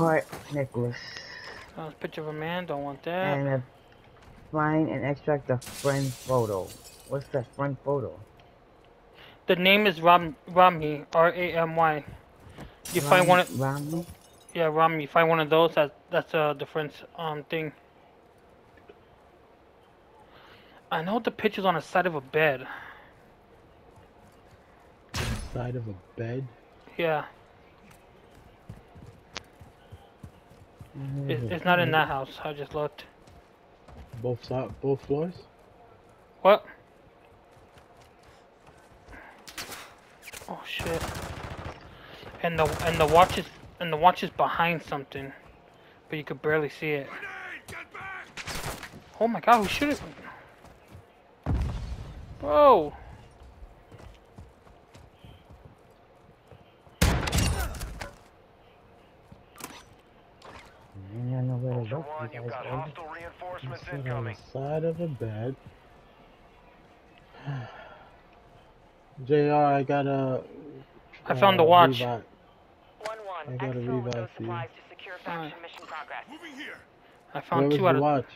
heart necklace. Uh, picture of a man, don't want that. And a, find and extract the friend photo. What's that friend photo? The name is Ram Ramy, R-A-M-Y. You find one of, Romney? yeah, Ramy, you find one of those, that, that's a different um thing. I know the picture's on the side of a bed. Side of a bed. Yeah, it, mm-hmm. it's not in that mm-hmm. house, I just looked. Both side, both floors. What? Oh shit. And the and the watch is and the watch is behind something. But you could barely see it. Oh my god, who shoot it? Whoa! I don't know where to Ultra look. One, You you've guys got over. hostile reinforcements Sit on the side of a bed. Jr. I got a. I found the watch. Revive. One I gotta Exfil with revive those you. supplies to secure faction Alright. mission progress. I found was two out the of watch?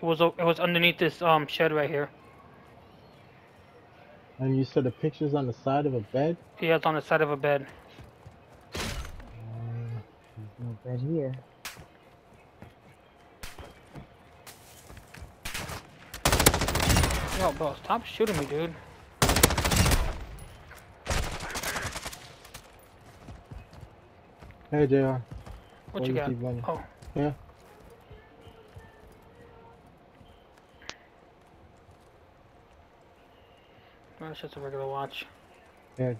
it was it was underneath this um shed right here. And you said the picture's on the side of a bed. Yeah, it's on the side of a bed. There's no bed here. Yo, bro, stop shooting me, dude. Hey, Jr. What Why you got? Oh, Yeah. that's just a regular watch. Yeah.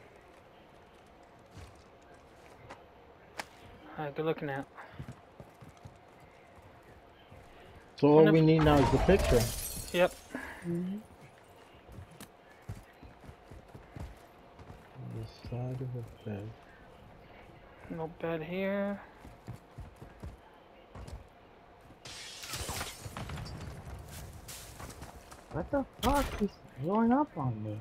Alright, good looking at. So all we need now is the picture. Yep. On the side of a bed. No bed here. What the fuck? is blowing up on me.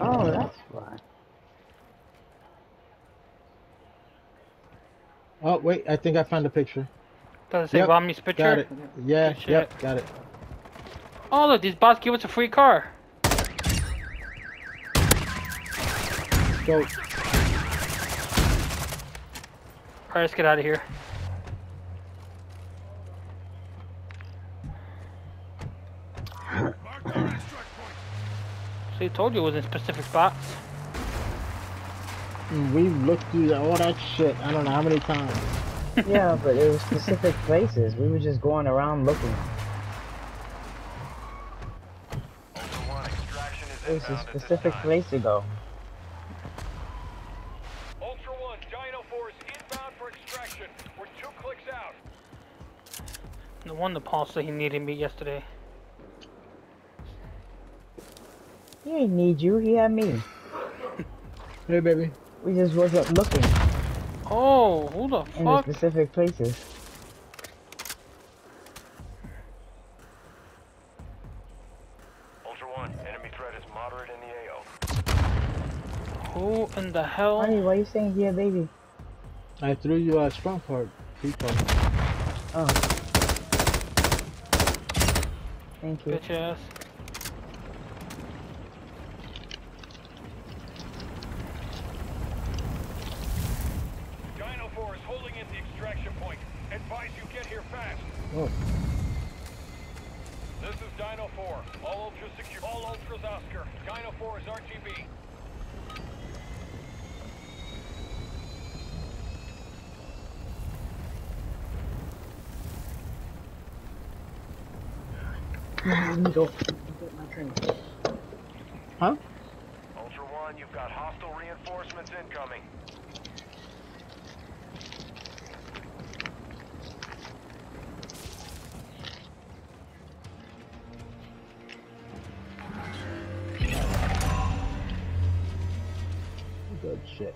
Oh, that's why. Oh wait, I think I found a picture. Does it say Yep, Romney's picture? Got it. Yeah. Good Yep. shit. Got it. Oh look, these bots give us a free car. So Alright, let's get out of here. so I told you it was in specific spots. Mm, we looked through all that shit. I don't know how many times. Yeah, but it was specific places. We were just going around looking. Ultra One, extraction is It was a inbound at this specific time. place to go. Ultra One, Dino Force inbound for extraction. We're two clicks out. No wonder Paul said he needed me yesterday. He ain't need you. He had me. Hey, baby. We just wasn't looking Oh, who the in the fuck? specific places. Ultra One, enemy threat is moderate in the AO. Who in the hell? Honey, why are you saying here, baby? I threw you a strong card. People. Oh. Thank you. Bitch ass. Dino Force holding at the extraction point. Advise you get here fast. Oh. This is Dino 4. All Ultras secure. All Ultras Oscar. Dino 4 is RTB. Let me go get my drink. Huh? Ultra One, you've got hostile reinforcements incoming. Good shit.